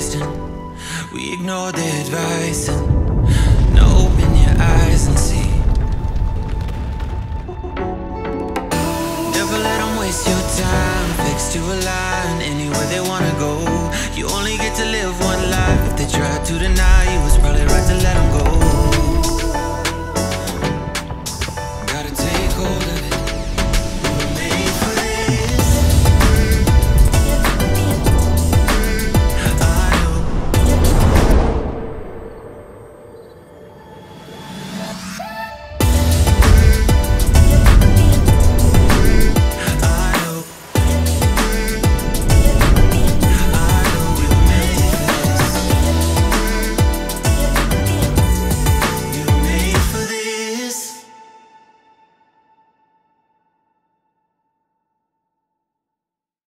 trusting. We ignore the advice and now open your eyes and see. Never let them waste your time. Fixed to a line anywhere they wanna go. You only get to live one life. If they try to deny you, it's probably right to let them go.